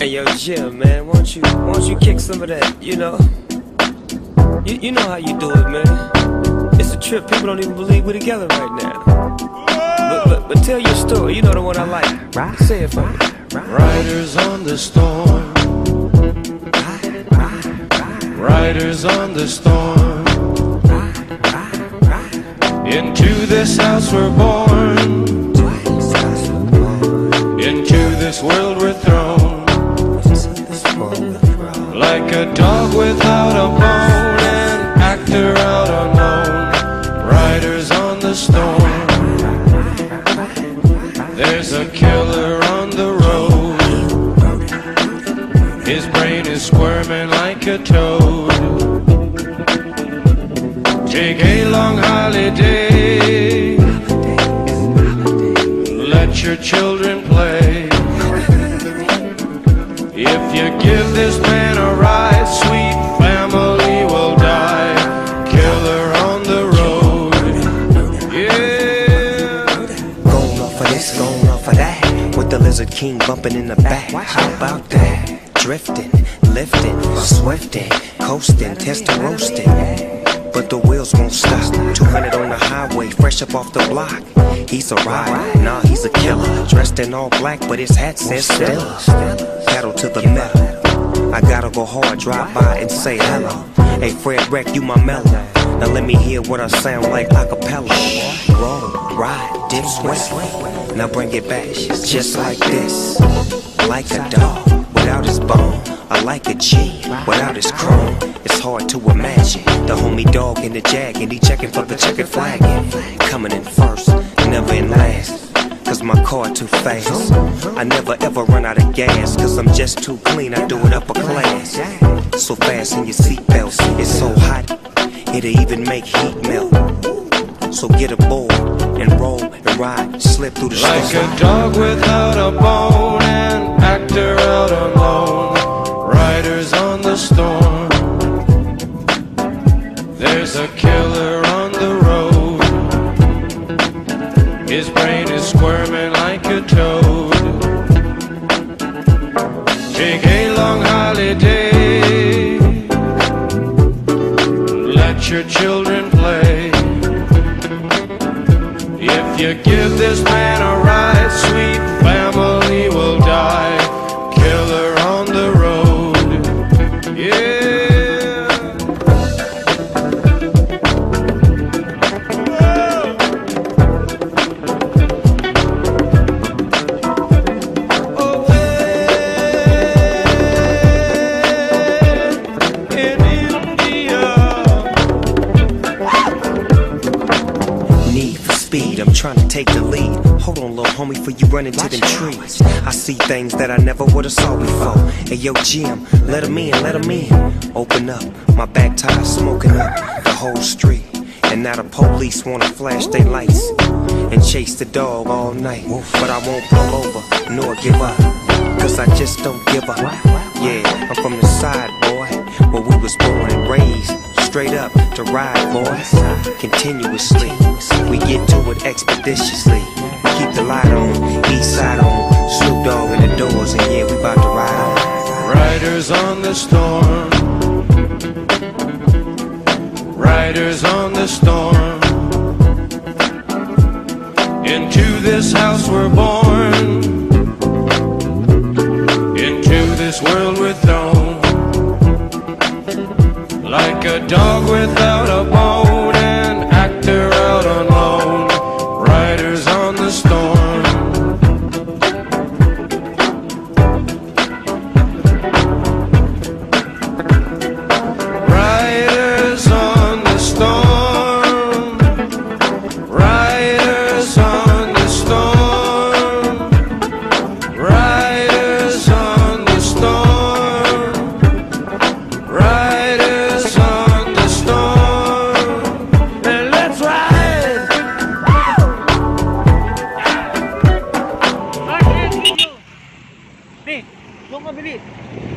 Hey yo, Jim, man, won't you, won't you kick some of that? You know, you, you know how you do it, man. It's a trip. People don't even believe we're together right now. But, but, but tell your story. You know the one I like. Right. Say it for me. Riders on the storm. Riders on the storm. Into this house we're born. Into this world we're thrown. Like a dog without a bone, an actor out alone. Riders on the storm. There's a killer on the road. His brain is squirming like a toad. Take a long holiday. Let your children play. You give this man a ride, sweet family will die. Killer on the road. Yeah. Going off of this, going off of that. With the Lizard King bumping in the back. How about that? Drifting, lifting, swifting, coasting, testing, roasting. But the wheels won't stop. 200 on the highway, fresh up off the block. He's a rider, nah, he's a killer. Dressed in all black, but his hat says Stella. Pedal to the metal. I gotta go hard, drive by and say hello. Hey, Fred Wreck, you my mellow. Now let me hear what I sound like a cappella. Roll, ride, dip, sweat. Now bring it back, just like this. Like a dog without his bone. Like a G without his chrome. It's hard to imagine the homie dog in the jag and he checking for the checkered flag. Coming in first, never in last. Cause my car too fast. I never ever run out of gas. Cause I'm just too clean, I do it upper class. So fast in your seatbelts, it's so hot, it'll even make heat melt. So get a aboard and roll and ride, slip through the Like storm. a dog without a bone, an actor out alone. Storm. There's a killer on the road. His brain is squirming like a toad. Take a long holiday. Let your children play. If you give this man a ride, sweet speed, I'm trying to take the lead. Hold on, little homie, for you run into them trees. I see things that I never would've saw before. Hey, yo, Jim, let 'em in, let 'em in. Open up, my back tire smoking up the whole street. And now the police wanna flash their lights and chase the dog all night. But I won't pull over nor give up, cause I just don't give up. Yeah, I'm from the side, boy, where we was born and raised. Straight up to ride, boys, continuously. We get to it expeditiously. We Keep the light on, east side on, Snoop Dogg in the doors, and yeah, we about to ride. Riders on the storm. Riders on the storm. Into this house we're born. Like a dog without a bone. Felipe.